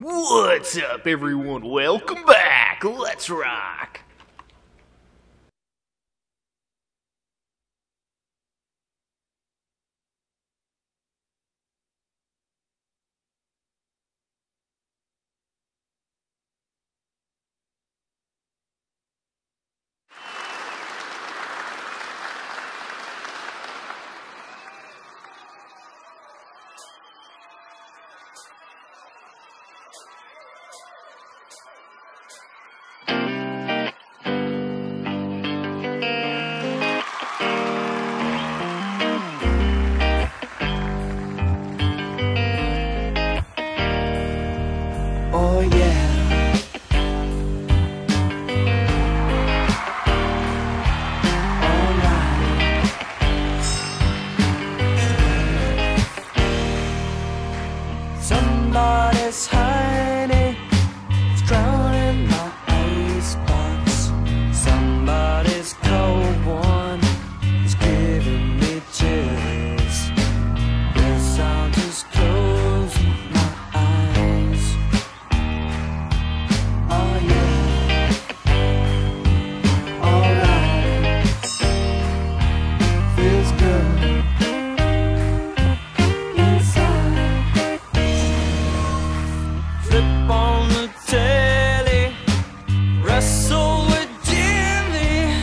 What's up, everyone? Welcome back! Let's rock! heart hurt. flip on the telly, wrestle with Jimmy.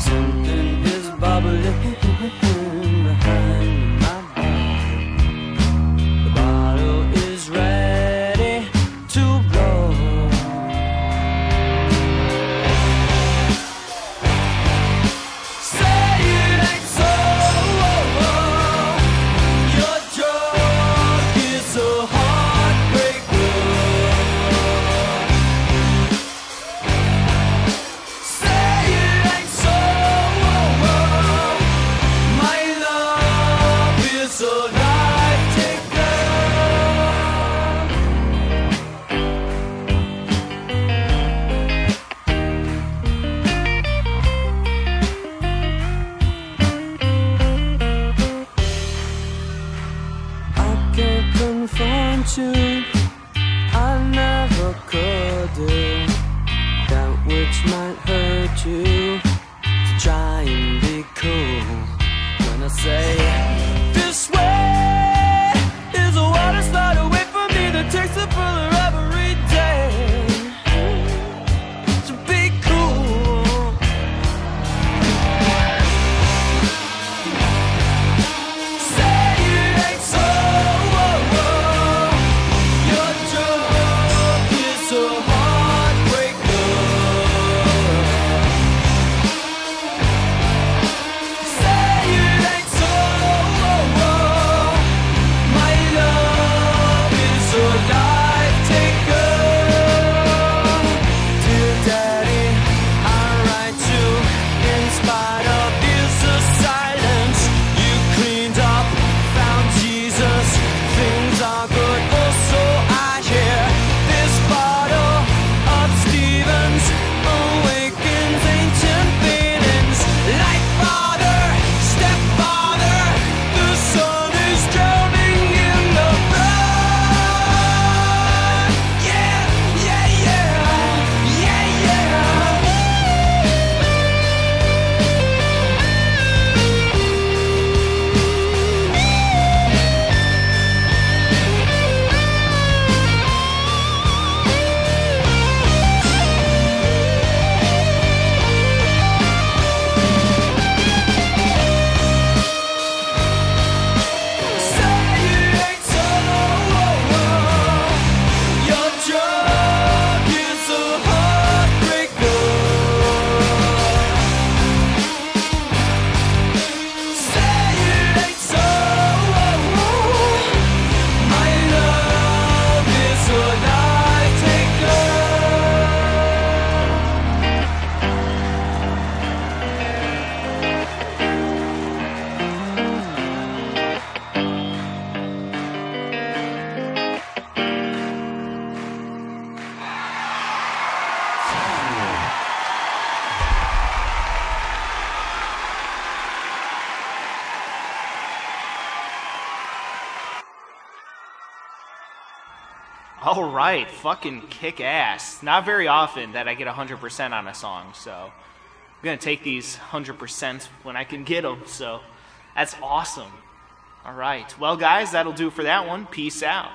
Something is bubbling. I never could do That which might hurt you To try and be cool When I say All right, fucking kick ass. Not very often that I get 100% on a song, so I'm gonna take these 100% when I can get them, so that's awesome. All right, well, guys, that'll do for that one. Peace out.